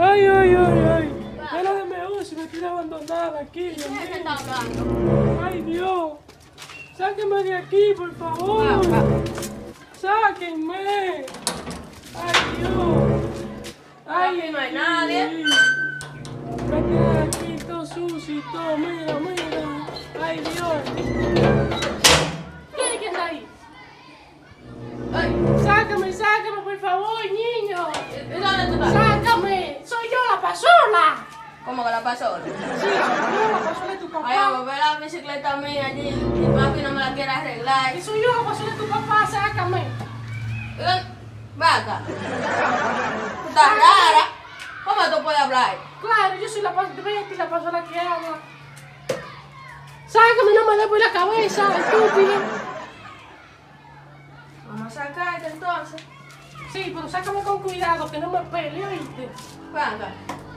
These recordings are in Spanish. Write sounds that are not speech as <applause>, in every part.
Ay, ay, ay, ay. La de Meús me tiene abandonada aquí. Dios ¿Quién mío. Ay, Dios. Sáquenme de aquí, por favor. Sáquenme. Ay, Dios. Ay, no hay nadie. Me tienen aquí todo sucio y todo. Mira, mira. Ay, Dios. ¿Quién es que está ahí? Ay, Sácame, sácame, por favor, niño. Sácame. Pasola. ¿Cómo que la pasó? Sí, yo la pasola de tu Ay, a papá. volver la bicicleta mía allí y papi no me la quiere arreglar. Y soy yo la pasola de tu papá. Sácame. ¿Y dónde- Vaca. Estás rara. ¿Cómo tú puedes hablar? Claro, yo soy la pasola. La pasola que habla. Sácame, no me por la cabeza, estúpido. Vamos a sacarte entonces. Sí, pero sácame con cuidado, que no me pele, ¿oíste? Vaca.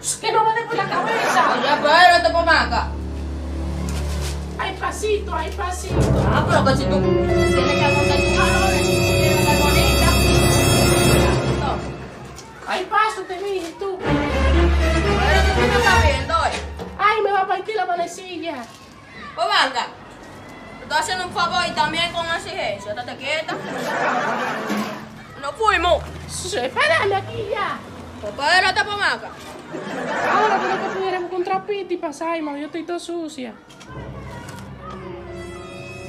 Que no me dé por la cabeza. Oye, pero este por vaca. Hay pasito, hay pasito. Ah, pero que si tú tienes que aguantar tus jalones, si tú quieres estar bonita. Hay paso, te dije, estúpido. pero tú no estás viendo hoy. Ay, me va a partir la manecilla. Pues vaca. Te estoy haciendo un favor y también con exigencia. Estate quieta. Nos fuimos. Sí, Espérame aquí ya. Pues espérate por vaca. Ahora tengo que pudiera buscar un trapito y pasar, yo estoy toda sucia.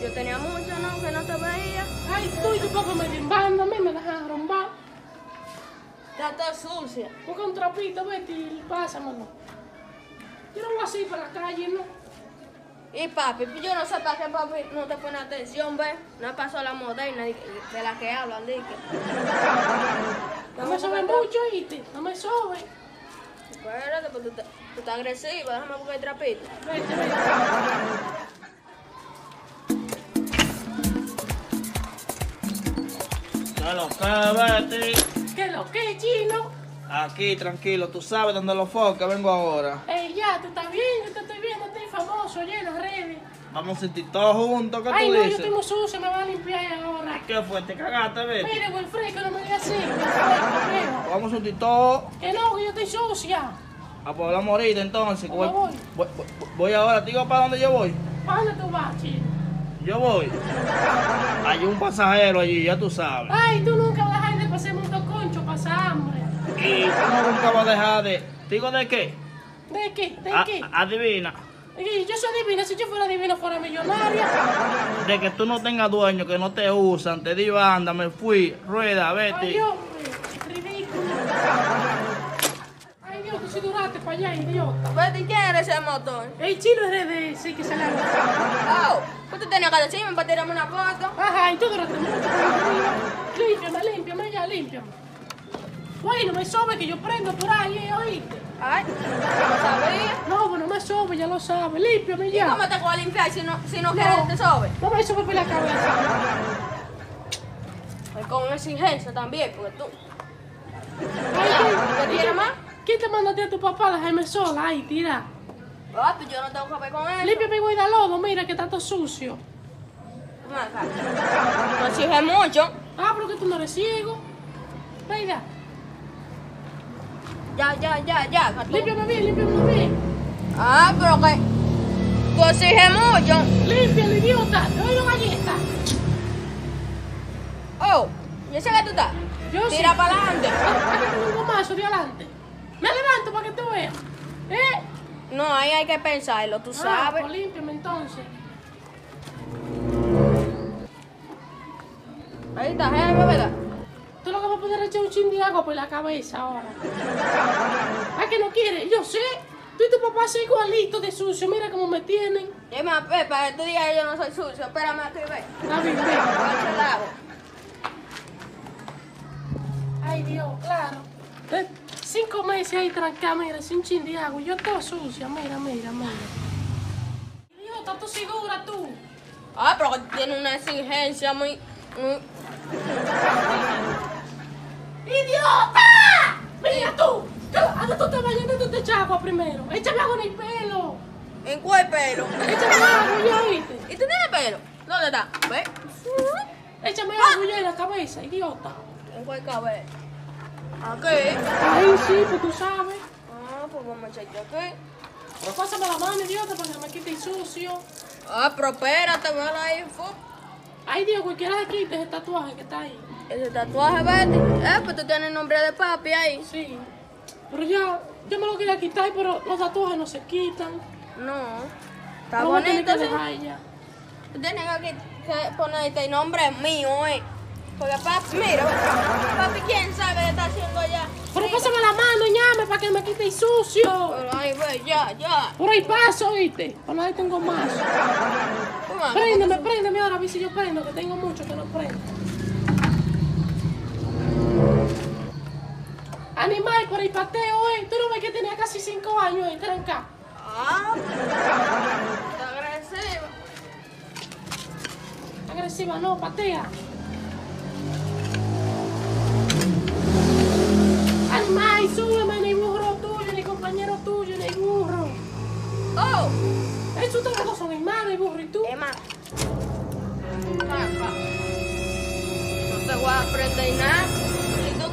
Yo tenía mucho, ¿no? Que no te veía. Ay, tú y tu papá me limbando, a mí me dejan romper. Está toda sucia. Busca un trapito, vete y pásamelo. Yo no voy así para la calle, ¿no? Y papi, yo no sé para qué papi no te pone atención, ¿ves? No pasó la moderna de, la que hablan, que. No me sobe mucho, ¿oíste? No me sobe. Espérate, pues tú, te- tú estás agresiva, déjame buscar el trapito. Vete, vete. Ya lo sabes, Betty. ¿Qué lo que, chino? Aquí, tranquilo, tú sabes dónde lo foca, vengo ahora. Ey, ya, tú estás bien, yo te estoy viendo, estoy famoso, allá en las redes. Vamos a sentir todos juntos, ¿qué Ay, tú no, yo dices? estoy muy sucia, me van a limpiar ahora. ¿Qué fue? ¿Te cagaste, Betty? Mire, buen fresco, no me digas así. Vamos a sentir todos. Que no, que yo estoy sucia. A poder hablamos ahorita entonces. que ¿Dónde voy, voy? voy, voy- voy ahora, ¿te digo para dónde yo voy? ¿Para dónde tú vas, chino? Yo voy. Hay un pasajero allí, ya tú sabes. Ay, tú nunca vas a dejar de pasar mucho concho, pasa hambre. Y tú nunca vas a dejar de. ¿Te digo de qué? ¿De qué? ¿De A- qué? adivina. Yo soy divina, si yo fuera divina fuera millonaria. De que tú no tengas dueño, que no te usan, te di banda, me fui, rueda, Ay, Betty. hombre, ridículo. Ay, Dios, tú si duraste para allá, idiota. Betty, ¿quién era ese motor? El chino es de sí que se la Oh, pues tú tenías que decirme para tirarme una foto. Ajá, y tú duraste mucho. Límpiame, límpiame ya, límpiame. Bueno, me sobe que yo prendo por ahí, ¿eh? ¿oíste? Ay, no sabía. No, ya sabe. Límpiame ¿Y ya. cómo te voy a limpiar si no, si no quieres que te sobe? No me sobe por la cabeza. Pues con exigencia también, porque tú. Ay, ¿Te ¿quién, tiene más? ¿quién te manda a ti a tu papá? Déjame sola, ay, tira. Ah, pues yo no tengo que ver con él. Límpiame y de lodo, mira que está todo sucio. No exige mucho. Ah, pero que tú no eres ciego. Venga, Ya, ya, ya, ya. límpiame bien, límpiame bien. Ah, pero que. Tú exiges mucho. Límpialo, idiota. Te doy una galleta. Oh, ¿y ese que tú estás? Yo sí. Tira para adelante. Ah, que tengo un gomazo de adelante. Me levanto para que tú veas. ¿Eh? No, ahí hay que pensarlo, tú Ah, sabes. pues límpiame entonces. Ahí está, jefe, ¿verdad? Tú lo que vas a poder echar un chin de agua por la cabeza ahora. ¿Ah, que no quieres? Yo sé. Tú y tu papá son igualitos de sucio. Mira cómo me tienen. Dime a Pepa, este día yo no soy sucio. Espérame aquí, ve. Ay, Dios, claro. Eh, Cinco meses ahí trancada, mira, sin chin de agua. Yo todo sucia, mira, mira, mira. Idiota, tú segura tú. Ah, pero tiene una exigencia muy. muy... ¡Idiota! Mira tú. ¿A tú te bañando? ¿Tú te echas agua primero? Échame agua en el pelo. ¿En cuál pelo? Échame agua ya, ¿viste? ¿Y tú tienes pelo? ¿Dónde está? ¿Ve? Échame agua ya en la cabeza, idiota. ¿En cuál cabello? Aquí. Ay, sí, pues tú sabes. con muchacho aquí. Pero pásame la mano, idiota, para que me quite el sucio. Ah, pero espérate, ve la info. Ay, Dios, cualquiera le quite ese tatuaje que está ahí. Ese tatuaje, Betty. Eh, pues tú tienes el nombre de papi ahí. Sí. Pero ya, yo me lo quería quitar, pero los tatuajes no se quitan. No. Está tener bonito, sí. Tú tienes que, que ponerte el nombre mío, eh. Porque papi, mira, papi, quién sabe qué está haciendo allá. Pero pásame la mano, ñame, para que me quite el sucio. Pero ahí, ve, ya, ya. Por ahí paso, ¿viste? Por ahí tengo más. Préndeme, préndeme ahora, a ver si yo prendo, que tengo mucho que no prendo. Animal, por ahí pateo, ¿eh? Tú no ves que tenía casi cinco años ahí, tranca. Ah, está agresiva. Agresiva, no, patea. Animal, súbeme el burro tuyo, el compañero tuyo, el burro. Oh, Esos dos son el burro y tú. Emma. No te voy a aprender nada.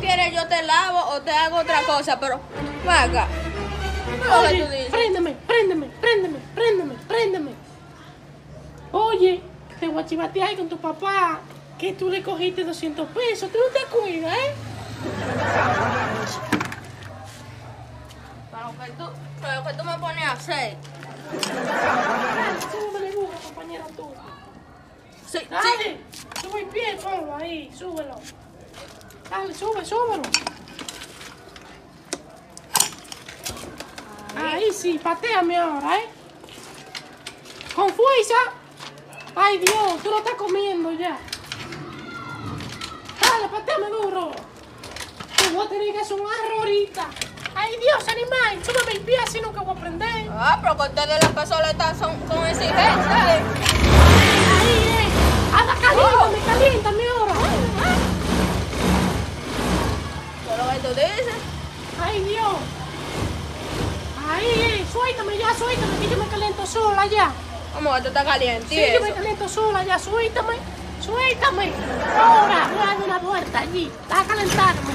Quieres, yo te lavo o te hago otra cosa, pero tú Oye, préndeme, préndeme, préndeme, préndeme, préndeme. Oye, te chivatear con tu papá que tú le cogiste 200 pesos. Tú no te cuidas, ¿eh? Para lo que tú, para lo que tú me pones a hacer. Burro, compañero tú. Sí, sí. Dale, sube el pie, ponlo ahí, súbelo. Dale, sube, súbelo. Ahí sí, pateame ahora, ¿eh? Con fuerza. Ay, Dios, tú lo estás comiendo ya. Dale, pateame duro. Te voy a tener que hacer un arro ahorita. Ay, Dios, animal, súbeme el pie así nunca voy a aprender. Ah, pero que ustedes las personas están son, con exigencia. Ahí, eh. Anda, caliéntame, caliéntame ahora. ¿Qué es lo que tú dices? Ay, Dios. Eh. Suéltame ya, suéltame, que yo me caliento sola ya. ¿Cómo que tú estás caliente? Sí, y yo me eso? caliento sola ya, suéltame. Suéltame. Ahora, voy a dar una vuelta allí. Está a calentarme.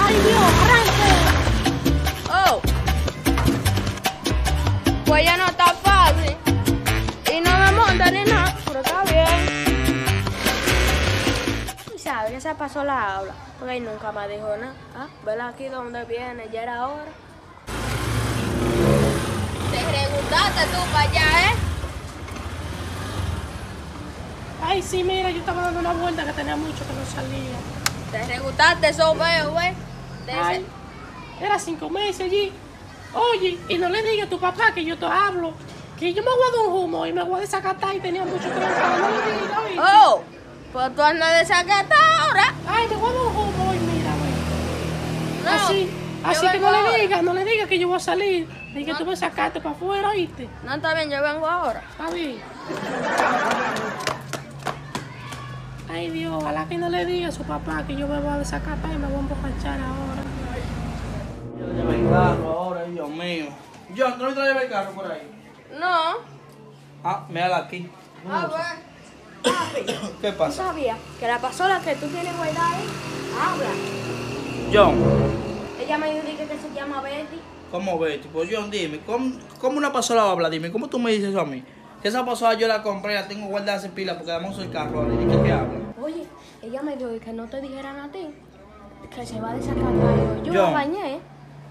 Ay, Dios, arranque. Oh. Pues ya no está fácil. Y no me monta ni nada, que se pasó la aula, porque él nunca me dijo nada. Ah, vela aquí donde viene, ya era hora. Te preguntaste tú para allá, ¿eh? Ay, sí, mira, yo estaba dando una vuelta que tenía mucho que no salía. Te preguntaste eso, veo, güey. Ay, era cinco meses allí. Oye, y no le digas a tu papá que yo te hablo, que yo me voy a dar un humo y me voy a desacatar y tenía mucho que no salía. Oh, pues tú andas de saqueta ahora. Ay, me voy a dar un hoy, mira, güey. No, así, yo así que no ahora. le digas, no le digas que yo voy a salir. Dije que tú me sacaste para afuera, ¿oíste? No está bien, yo vengo ahora. Está bien. Ay, Dios, ojalá que no le diga a su papá que yo me voy a desacatar y me voy a emborrachar ahora. Yo le llevé el carro ahora, Dios mío. John, ¿tú no te llevé el carro por ahí? No. Ah, mírala aquí. A <coughs> ¿Qué ¿Tú pasa? sabías que la pasola que tú tienes guardada ahí habla? John, Ella me dijo que, que se llama Betty. ¿cómo ves? Pues John, dime, ¿cómo, cómo una pasola va a hablar? Dime, ¿cómo tú me dices eso a mí? Que esa pasola yo la compré, la tengo guardada en pila porque damos el carro. ¿Y qué que habla? Oye, ella me dijo que no te dijeran a ti que se va a desacatar. Yo, me bañé.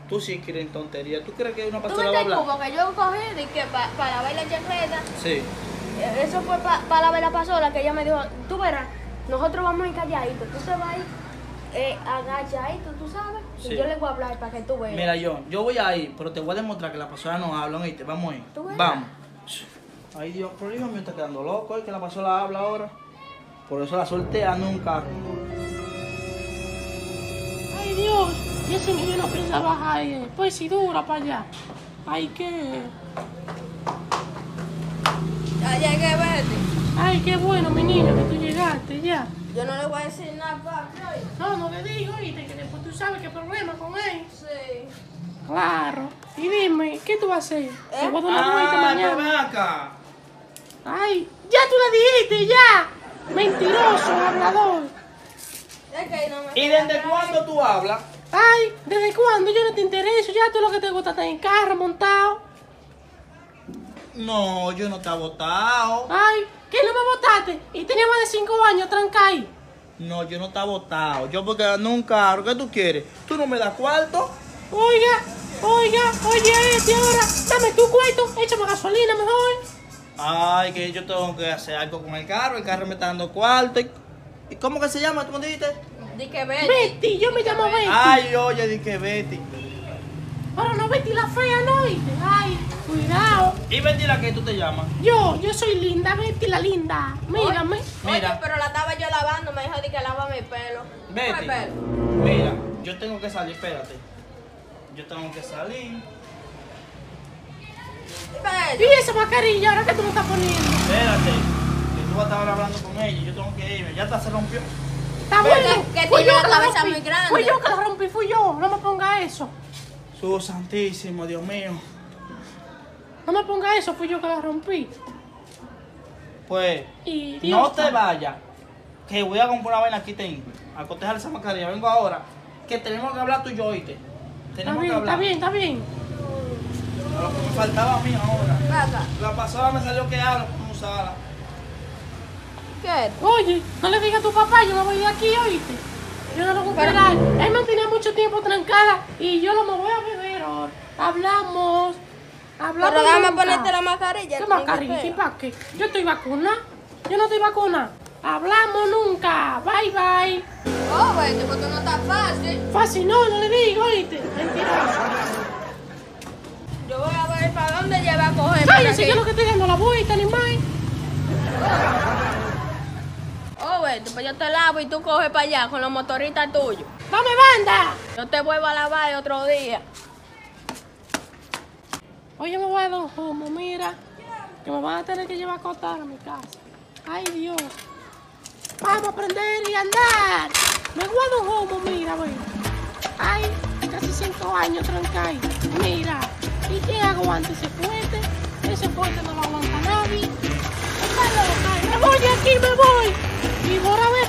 Tú sí quieres tontería. ¿Tú crees que una ¿Tú pasola va a viste tú? hablar? Porque yo cogí que pa- para lavar la chancleta. Sí. Eso fue para lavar la pasola que ella me dijo, tú verás, nosotros vamos a ir calladitos. Tú te vas a ir eh, agachadito, tú sabes. Sí. Y yo le voy a hablar para que tú veas. Mira, John, yo voy a ir, pero te voy a demostrar que las pasolas no hablan, ¿oíste? Vamos a ir. ¿Tú ves? Vamos. Ay, Dios, pero el hijo mío está quedando loco, ¿eh? Que la pasola habla ahora. Por eso la solté ando en un carro. Ay, Dios, y ese niño no piensa bajar, eh. pues si dura para allá. Ay, qué. Ya llegué, Betty. Ay, qué bueno, mi niño, que tú llegaste ya. Yo no le voy a decir nada, oye. No, no le digo, ¿oíste? Que después tú sabes qué problema con él. Sí. Claro. Y dime, ¿qué tú vas a hacer? Te voy a dar una Ah, vuelta mañana. ven acá. Ay, ya tú le dijiste, ya. Mentiroso, hablador. Es que no me ¿Y desde cuándo tú hablas? Ay, ¿desde cuándo? Yo no te intereso. Ya tú lo que te gusta es estar en carro montado. No, yo no te he votado. Ay, ¿qué no me votaste? Y tenía más de cinco años tranca ahí. No, yo no te he votado. Yo porque ando en un carro, ¿qué tú quieres? ¿Tú no me das cuarto? Oiga, oiga, oye, este ahora, dame tu cuarto, échame gasolina mejor. Ay, que yo tengo que hacer algo con el carro. El carro me está dando cuarto. ¿Y, ¿y cómo que se llama? ¿Tú me dijiste? Di que Betty. Betty, yo me llamo Betty. Ay, oye, di que Betty. Ahora no Betty la fea, ¿no? ¿Oíste? Ay, cuidado. ¿Y Betty la que tú te llamas? Yo, yo soy linda, Betty la linda. Mírame. Mira. Oye, pero la estaba yo lavando, me dijo de que lava mi pelo. Betty. Mira, yo tengo que salir, espérate. Yo tengo que salir. Y Pelo. esa mascarilla, ahora que tú me estás poniendo. Espérate. Que tú vas a estar hablando con ella. Yo tengo que irme. Ya está, se rompió. Está Pero bueno. que- que Fui tiene yo la que la cabeza rompí. muy grande. Fui yo que la rompí, fui yo. No me ponga eso. Su santísimo, Dios mío. No me ponga eso, fui yo que la rompí. Pues, no te vayas. Que voy a comprar una vaina aquí, ten. A cotejar esa mascarilla. Vengo ahora. Que tenemos que hablar tú y yo, oíste. Está bien, que está bien, está bien. Lo que me faltaba a mí ahora. La pasada me salió que hablo con usarla. ¿Qué? Oye, no le digas a tu papá, yo me voy de aquí, oíste. Yo no lo voy a esperar. Él me tiene mucho tiempo trancada y yo no me voy a beber Hablamos. Hablamos. Pero déjame ponerte la mascarilla. ¿Qué mascarilla? ¿Y para qué? Yo estoy vacuna. Yo no estoy vacuna. Hablamos nunca. Bye, bye. Oh, Betty, porque no está fácil. Fácil, no, no le digo, oíste. Mentiroso. Yo voy a ver para dónde lleva a coger. Cállese, que- yo lo que estoy dando la vuelta, ni más. Oh, Betty, pues yo te lavo y tú coges para allá con los motoristas tuyos. ¡Dame banda! Yo te vuelvo a lavar otro día. Oye, me voy a dar un mira. Que me van a tener que llevar a acostar a mi casa. Ay, Dios. Vamos a aprender y andar. Me guardo un humo, mira, güey. Ay, casi cinco años trancay. Mira. ¿Y qué aguanta ese fuerte? Ese fuerte no lo aguanta nadie. Está loca. Me voy aquí, me voy. Y voy a beber.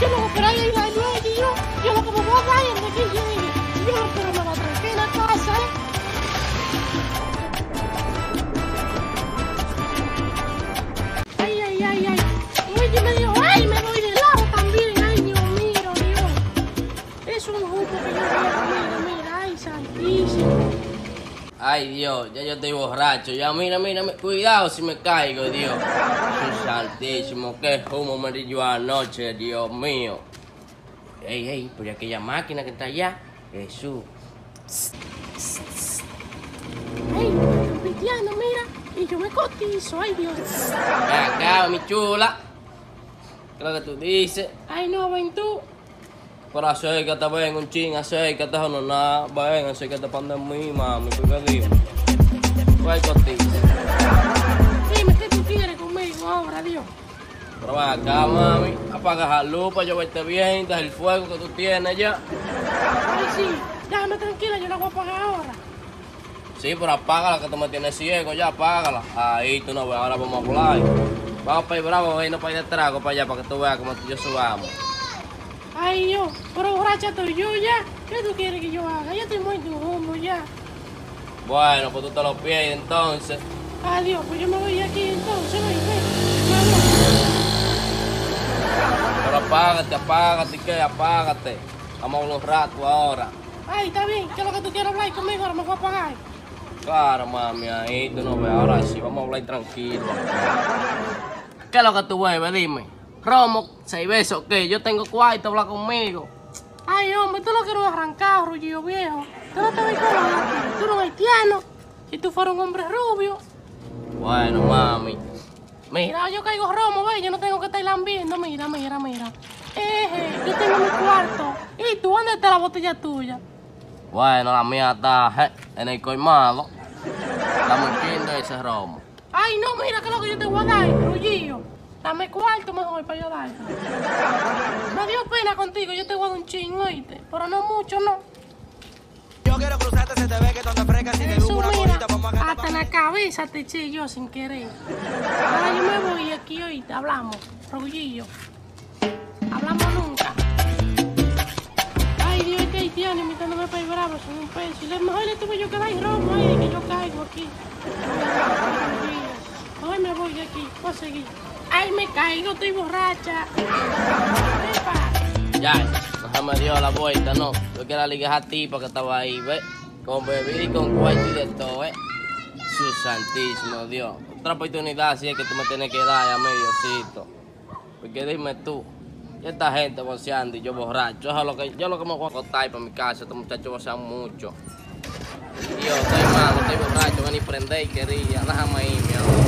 Yo no voy a esperar ahí la noche, yo, yo lo me voy a dar es de que yo. Yo no quiero nada tranquila en la casa, ¿eh? Ay, ay, ay, ay. Oye, me dijo, ay, me voy de lado también. Ay, Dios ya yo estoy borracho. Ya mira, mira, mi- cuidado si me caigo, Dios. Jesús santísimo, qué humo me dio anoche, Dios mío. Ey, ey, pero aquella máquina que está allá, Jesús. Ay, Cristiano, mira. Y yo me cotizo, ay, Dios. Acá, mi chula. ¿Qué es lo que tú dices? Ay, no, ven tú. Pero acércate, ven, un ching, acércate, no nada. Ven, acércate para mí, mami, porque dime. ¿Cuál cotiza? Dime, ¿qué tú quieres Dios? Pero acá, mami, apaga la luz para yo verte bien, deja el fuego que tú tienes ya. Ay, sí. Déjame tranquila, yo la voy a pagar ahora. Sí, pero apágala que tú me tienes ciego ya, apágala. Ahí tú no ves, ahora vamos a hablar. Vamos para ir bravo, no para ir de trago para allá para que tú veas cómo tú y yo subamos. Ay, yo, pero borracha estoy yo ya. ¿Qué tú quieres que yo haga? Ya estoy muerto en humo ya. Bueno, pues tú te lo pierdes entonces. Adiós, pues yo me voy aquí entonces, ven, ven. Apágate, apágate, ¿qué? Apágate. Vamos a hablar un rato ahora. Ay, está bien, ¿qué es lo que tú quieres hablar conmigo? Ahora me voy a pagar. Claro, mami, ahí tú no ves. Ahora sí, vamos a hablar tranquilo. ¿Qué es lo que tú bebes? Dime. Romo, seis besos, ¿qué? Yo tengo cuarto, habla conmigo. Ay, hombre, tú lo quieres arrancar, Ruggillo viejo. Tú no te ves con Tú eres un haitiano. Si tú fueras un hombre rubio. Bueno, mami. Mira, yo caigo romo, ve, yo no tengo que estar lambiendo. Mira, mira, mira. Eje, yo tengo mi cuarto. ¿Y tú dónde está la botella tuya? bueno, la mía está en el colmado. Estamos de ese romo. Ay, no, mira, que es lo que yo te voy a dar, Ruggillo. Dame cuarto mejor para yo darte. Me dio pena contigo, yo te voy a dar un ching, oíste. Pero no mucho, no. Yo quiero cruzarte, se te ve que donde fresca si te Eso, una mira, cabeza te eché yo sin querer. Ahora yo me voy aquí ahorita, hablamos, Roguillo. Hablamos nunca. Ay, Dios, que haitiano invitándome para ir bravo, son un peso. Y lo mejor le tuve yo que dar romo ahí, que yo caigo aquí. Hoy me voy de aquí, voy a seguir. Ay, me caigo, estoy borracha. Epa. Ya, se me dio la vuelta, no. Yo quiero ligar a tipa que estaba ahí, ¿ves? Con bebida y con cuarto y de todo, ¿eh? Su santísimo Dios. Otra oportunidad si es que tú me tienes que dar, mi Diosito. Porque dime tú, y esta gente voceando y yo borracho, eso es lo que, yo lo que me voy a acostar para mi casa, estos muchachos vocean mucho. Dios, estoy malo, estoy borracho, ven y prender y quería, déjame ir, mi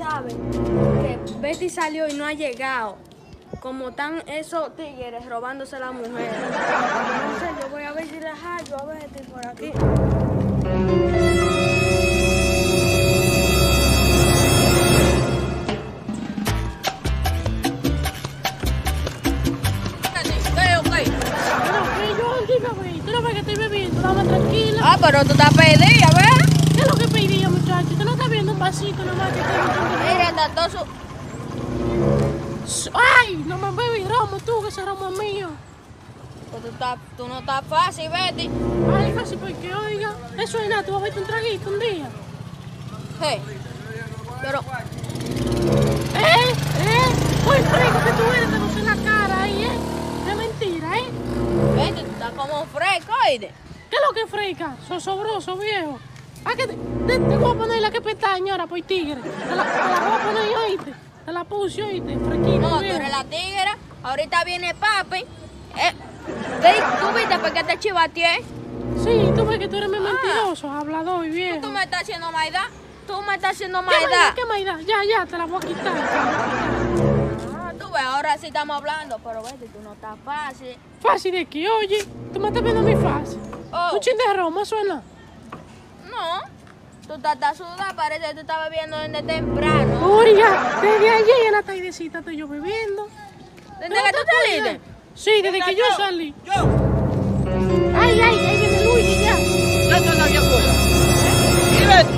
sabe que Betty salió y no ha llegado, como están esos tigres robándose a la mujer, no sé, yo voy a ver si les hallo a Betty por aquí. Tú no ves que estoy bebiendo, dame tranquila. Ah, pero tú estás perdida, ¿ves? ¿Qué es lo que pedí yo, muchacho? Tú vasito nomás que metiendo Mira, su... ¡Ay! No me bebes romo tú, que ese romo es mío. Pues tú, no estás fácil, Betty. Ay, casi porque, oiga, eso es nada, tú vas a verte un traguito un día. Hey, pero... ¿Eh? ¿Eh? Muy fresco que tú eres, te no sé la cara ahí, ¿eh? Es mentira, ¿eh? Betty, tú estás como fresco, oíste. ¿Qué es lo que es fresca? Sos sobroso, viejo. ¿A qué te, te, te voy a poner la que pestaña ahora, por tigre? Te la, te la voy a poner, oíste. Te la puse, oíste, fresquita, No, tú eres la tigra. Ahorita viene papi. Eh, ¿Tú viste por qué te chivateé? Sí, tú ves que tú eres muy Ah. mentiroso, hablador y viejo. Tú me estás haciendo maldad. Tú me estás haciendo ¿Qué maidad? maldad. ¿Qué maidad? Ya, ya, te la voy a quitar. Ah, tú ves, ahora sí estamos hablando, pero vete, tú no estás fácil. Fácil de que, oye, tú me estás viendo muy fácil. Oh. Un chin de romo suena. No, tú estás, sudada, parece que tú estás bebiendo desde temprano. Desde ayer en la tardecita estoy yo bebiendo. ¿Desde ¿No que tú saliste? Sí, desde que yo salí. Yo, Ay, ay, ahí viene Luigi ya. estoy aquí afuera.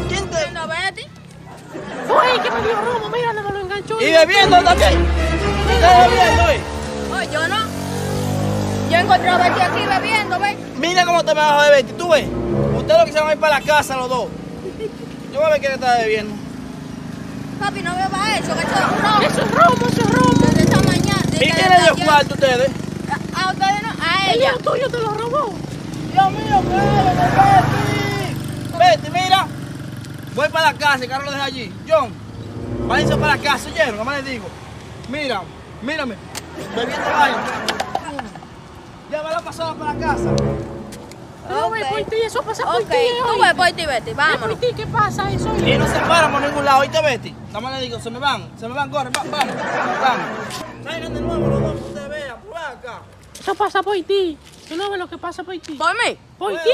¿quién te...? ¿Viendo Betty? Oye, que me dio romo, mira, no me lo enganchó. Y bebiendo también. ¿Estás bebiendo, eh? Oh, yo no. Yo encontré a Betty aquí bebiendo, ¿ves? Mira cómo te me bajo de Betty, tú ves. Ustedes lo que se van a ir para la casa los dos. Yo voy a ver quién está bebiendo. Papi, no beba eso, que eso es romo. Eso es romo, eso es romo. Desde esta mañana. desde ¿Y quién le dio cuarto a ustedes? A a ustedes no, a El ella. hijo tuyo te lo robó. Dios mío, Betty. Betty, mira. Voy para la casa y Carlos lo deja allí. John, váyanse para la casa, oyeron, ¿cómo les digo? Mira, mírame, bebiendo baño. Ya me la pasada para la casa. No Ok. por ti, eso pasa por ti. tú ves por ti, Betty, Es vámonos. por ti, ¿qué pasa eso? Y no se paran por ningún lado, ¿oíste, Betty? Nada más le digo, se me van, se me van, corren, va- vamos, vamos. Caigan de nuevo los dos, ustedes vean, por acá. Eso pasa por ti. Tú no ves lo que pasa por ti. ¿Por mí? Por ti.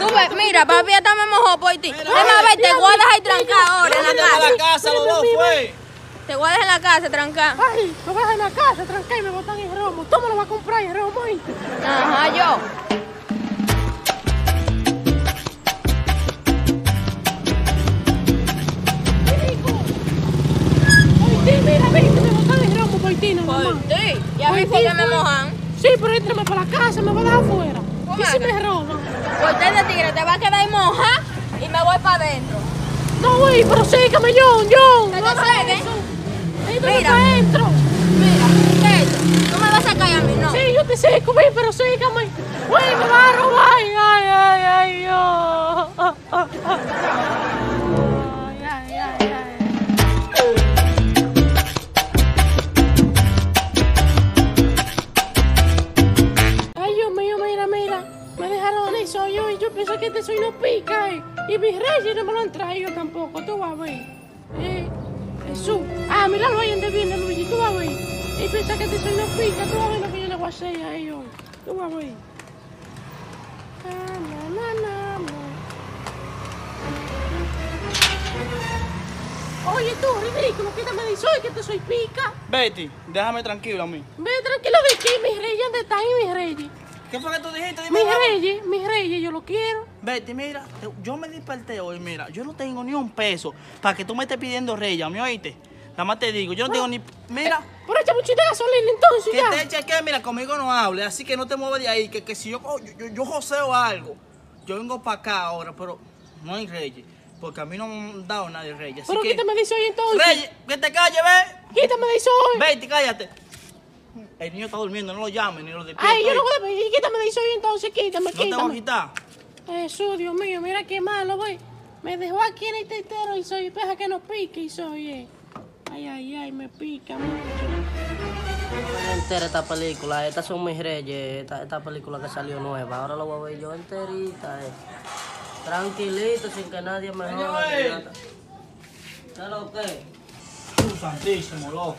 tú, ves, mira, papi hasta me mojó por ti. Déjame ver, te voy a dejar trancar ahora en la casa. la casa los dos, fue. Te voy a dejar en la casa trancar. Ay, me vas en la casa, tranca y me botan el romo. Tú me lo vas a comprar el romo, ¿oíste? Ajá, yo. Ti, mira, viste, me botan el romo Por mamá. ti. Y a mí Por fue ti, que me mojan. Sí, pero entrame para la casa, me va a dejar afuera. ¿Cómo ¿Y si me roban? Ti de tigre, te va a quedar moja y me voy para adentro. No, güey, pero sígame, John, John. ¿Que no te Mira. adentro. Mira, ¿qué es eso? Tú me vas a caer a mí, ¿no? Sí, yo te sigo, güey, pero sígame. Güey, me va a robar. Ay, ay, ay, ay, Dios. Ay, ay, ay, ay. Ay, Dios mío, mira, mira. Me dejaron eso yo y yo pensé que este soy no pica, eh. Y mis reyes no me lo han traído tampoco, tú vas a ver. Eh, Jesús. Ah, míralo ahí donde viene Luigi, tú vas a ver. Y piensa que este soy no pica, tú vas a ver lo que yo le voy a hacer a ellos. Tú vas a ver. Ah. Oye, tú, ridículo, quítame de soy que te soy pica. Betty, déjame tranquilo a mí. Ve tranquilo de aquí, mis reyes, ¿dónde están ahí, mis reyes? ¿Qué fue que tú dijiste? Dime, Mis reyes, mis reyes, yo lo quiero. Betty, mira, yo me desperté hoy, mira, yo no tengo ni un peso para que tú me estés pidiendo reyes, ¿me oíste? Nada más te digo, yo no tengo ni... Mira, Pero échame un chiste de gasolina entonces que ya. te chequeé, mira, conmigo no hable, así que no te muevas de ahí, que, que si yo, oh, yo, yo, yo joseo algo, yo vengo para acá ahora, pero no hay reyes, porque a mí no me han dado nadie reyes, así Pero que... quítame de ahí, soy entonces. Reyes, que te calles, ve. Quítame de ahí, soy. Betty, cállate. El niño está durmiendo, no lo llames ni lo despiertes. Ay, yo no voy a pedir, quítame de ahí, soy entonces, quítame, No te voy a quítame. quitar. Jesús, Dios mío, mira qué malo, güey. Me dejó aquí en el tetero y soy, deja que no pique y soy, eh. Ay, ay, ay, me pica mucho. Entera esta película, estas son mis reyes, esta, esta película que salió nueva, ahora la voy a ver yo enterita, eh. Tranquilito, sin que nadie me joda. ¿Qué es lo que? Santísimo, loco.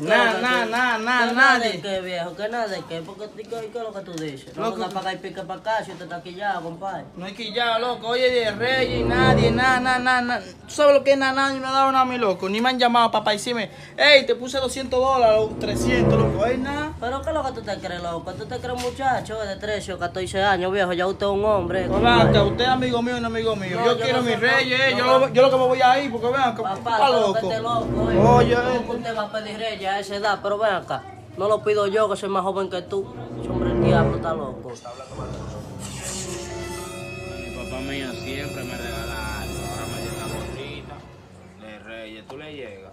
Nada, nada, nada, nada, ¿Qué nada de nadie. qué, viejo? ¿Qué nada de qué? Porque ¿qué, es lo que tú dices? No Loco. vas a pagar y pica para acá si usted está ya, compadre. No hay que ya, loco. Oye, de Reyes, nadie, nada, nada, nada. nada. ¿Tú sabes lo que es nada? Nadie me ha dado nada a mi loco. Ni me han llamado papá y decirme, hey, te puse 200 dólares o 300, loco. Ay, nada. ¿Pero qué es lo que tú te crees, loco? ¿Tú te crees muchacho de 13 o 14 años, viejo? Ya usted es un hombre. Pues vean, que usted es amigo mío y no amigo mío. No, yo, yo quiero no mis reyes, eh, no, yo, lo, yo lo que me voy a ir, porque vean, que Papá, loco. vete loco, eh. Oye, ¿Cómo eh. que usted va a pedir reyes a esa edad? Pero ven acá. No lo pido yo, que soy más joven que tú. Ese hombre el diablo está loco. Mi papá mío siempre me regala algo. Ahora me dio una gorrita de Reyes. ¿Tú le llegas?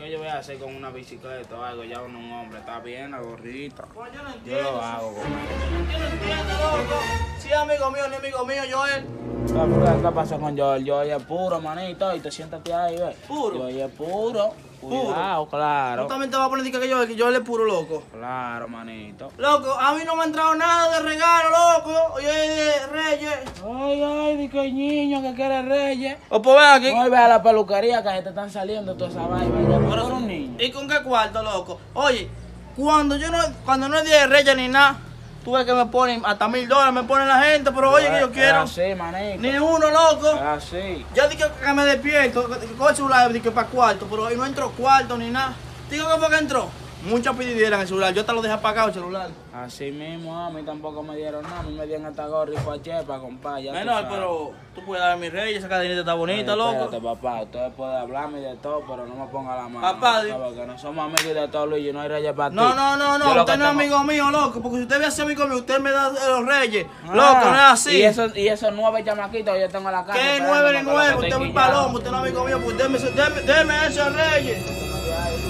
¿Qué yo voy a hacer con una bicicleta o algo? Ya uno un hombre está bien, la gorrita. Pues yo no Yo entiendo. lo hago con. Yo no entiendo, loco. Si es amigo mío, ni amigo mío, Joel. ¿Qué, qué, qué pasa con Joel? Joel es puro, manito. Y te siéntate ahí, ve. Puro. Joel es puro. Puro. Cuidado, claro. Justamente va a poner que Joel, que Joel es puro loco. Claro, manito. Loco, a mí no me ha entrado nada de regalo, loco. Oye, de Reyes. Ay, ay, di que niño que quiere Reyes. O pues ven aquí. Hoy ve a la peluquería que te están saliendo toda esa vaina. Pero eres un niño. ¿Y con qué cuarto, loco? Oye, cuando yo no, cuando no es día de Reyes ni nada, tú ves que me ponen hasta mil dólares, me ponen la gente, pero oye, que yo Es quiero. así, manito. Ni uno, loco. Así. Yo dije que me despierto, coge el celular, dije para cuarto, pero hoy no entró cuarto ni nada. Digo que fue que entró. Muchas pidieron el celular, yo te lo dejé apagado el celular. Así mismo, a mí tampoco me dieron nada. A mí me dieron esta gorra y fue chepa, compadre. ya tú Menor, sabes. pero tú puedes darme mi rey, esa cadenita está bonita, Ay, loco. Espérate, papá. Usted puede hablarme de todo, pero no me ponga la mano. Papá, di- ¿sabes? Que no somos amigos de todo, Luis. y No hay reyes para ti. No, no, no, Yo usted que no es tengo- amigo mío, loco, porque si usted ve a ser amigo mío, usted me da los reyes. Ah, Loco, no es así. Y esos, y esos nueve chamaquitos yo tengo en la casa. ¿Qué nueve ni porque nueve? que Usted es quillado. palomo, usted no es amigo mío, pues déme, déme, déme esos reyes.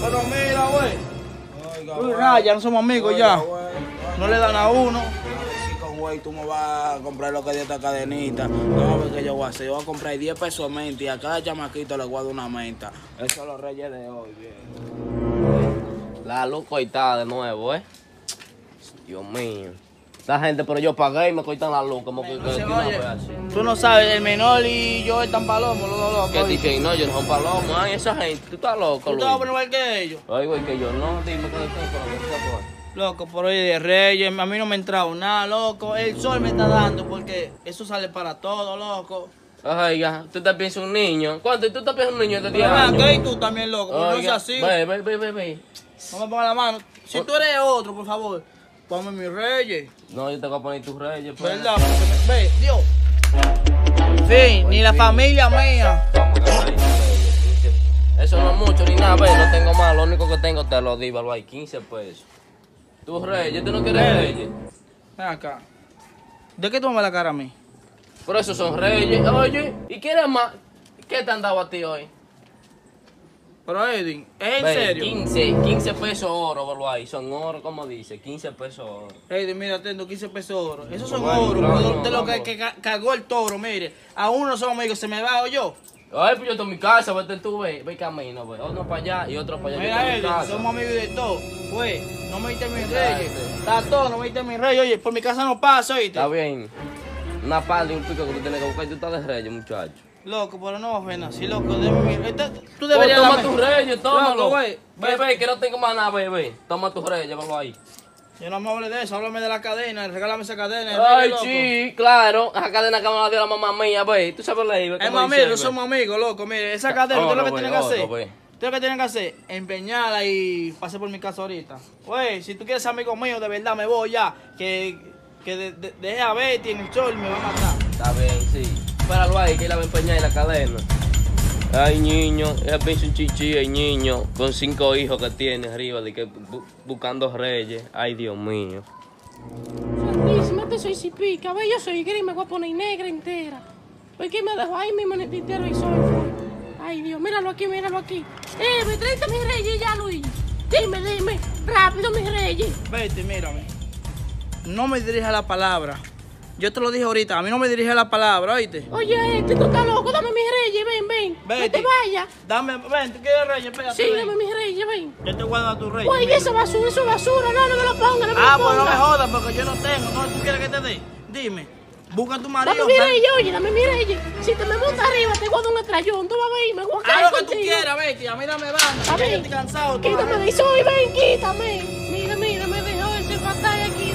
Pero mira, güey. Güey. Raya, no somos amigos ya. No le dan a uno. Con güey tú me vas a comprar lo que de esta cadenita, no ver qué yo voy a hacer. Yo voy a comprar 10 pesos de menta y a cada chamaquito le guardo una menta. Esos son los reyes de hoy, viejo. La luz coitada de nuevo, ¿eh? Dios mío. La gente, pero yo pagué y me cortan la luz, como que, que, que Oye, vez así. tú no sabes, el menor y yo están palomos, los dos locos. Que dicen, no, yo no soy palomo, ay, esa gente, tú estás loco, ¿Tú te vas a poner Luis. igual que ellos? Ay, güey, que yo no, dime que no por Loco, por hoy de Reyes, a mí no me ha entrado nada, loco. El sol me está dando porque eso sale para todo, loco. Oiga, tú te piensas un niño. ¿Cuánto? ¿Y tú te piensas un niño de 10 Pero vean, años? y tú también, loco, no Oiga, seas así. Ve, ve, ve, ve, ve. No me pongas la mano. Si tú eres otro, por favor, ponme mis reyes. No, yo te voy a poner tus reyes. pues. ¿Verdad? Me- Ve, Dios. En fin, ni la familia mía. Vamos, que ahí, reyes, 15. Eso no es mucho ni nada, ve, no tengo más. Lo único que tengo te lo lo hay 15 pesos. Tus reyes, tú no quieres reyes. Ven acá. ¿De qué tú me la cara a mí? Por eso son reyes. Oye, ¿y quieres más? ¿Qué te han dado a ti hoy? Pero Edwin, ¿es en Ve, serio? 15, 15 pesos oro, velo ahí. Son oro, como dice, 15 pesos oro. Edwin, mira, tengo 15 pesos oro. Esos son Bueno, oro. claro, pero de lo vamos. que, que ca- cargó el toro, mire. A uno somos amigos, se me va o yo. Ay, pues yo estoy en mi casa, vete tú, ve, ve camino, ve. Uno para allá y otro para allá. Mira, casa. somos amigos de todo. Güey, no me diste mis reyes. Está todo, no me diste mis reyes. Oye, por mi casa no pasa, oíste. Está bien. Una parte y un pico que tú tienes que buscar. Tú estás de reyes, muchacho. Loco, pero no ven así, loco. Mi... Esta- Tú deberías toma darme- tus reyes, tómalo. Loco, güey. Ve, ve, que no tengo más nada, ve. Toma tus reyes, llévalo ahí. Yo no me hable de eso, háblame de la cadena, regálame esa cadena. Ay, sí, claro. Esa cadena que me la dio la mamá mía, güey. Tú sabes la iba. Es mire, no somos amigos, loco. Mire, esa cadena, usted lo que Otro, tiene que hacer. Usted lo que tiene que hacer, empeñarla y pase por mi casa ahorita. Güey, si tú quieres ser amigo mío, de verdad me voy ya. Que, que de, de- deje a Betty en el sol y me va a matar. Está bien, sí. Ahí, que la va a empeñar en la cadena. Ay, niño, ella piensa un chichi, el niño, con cinco hijos que tiene arriba, de que bu- buscando reyes. Ay, Dios mío. Santísima, te soy cipica. Ve, yo soy gris, me voy a poner negra entera. ¿Por qué me dejó ahí mismo en el tintero y soy? Ay, Dios, míralo aquí, míralo aquí. Eh, me traiste mis reyes ya, Luis. Dime, dime, rápido, mis reyes. Betty, mírame. No me dirija la palabra. Yo te lo dije ahorita, a mí no me dirige la palabra, ¿oíste? Oye, este, tú estás loco, dame mis reyes, ven, ven. No Betty. te vayas. Dame, ven, ¿tú quieres reyes? Espérate, Sí, ven. dame mis reyes, ven. Yo te voy a tu rey. Oye, eso basura, eso basura. No, no me lo pongas, no me Ah, lo pues no me pongas. jodas porque yo no tengo. ¿No tú quieres que te dé? Dime. Busca a tu Dame marido. mis sal- reyes, oye, dame mis reyes. Si te me montas arriba, te guardo un estrellón. Tú vas a ver, me voy a Haz caer lo que tú quieras, Betty. A mí dame banda. A que Yo estoy cansado. de Quítame de eso y ven, quítame. Mira, mira, me dejó ese fatal aquí.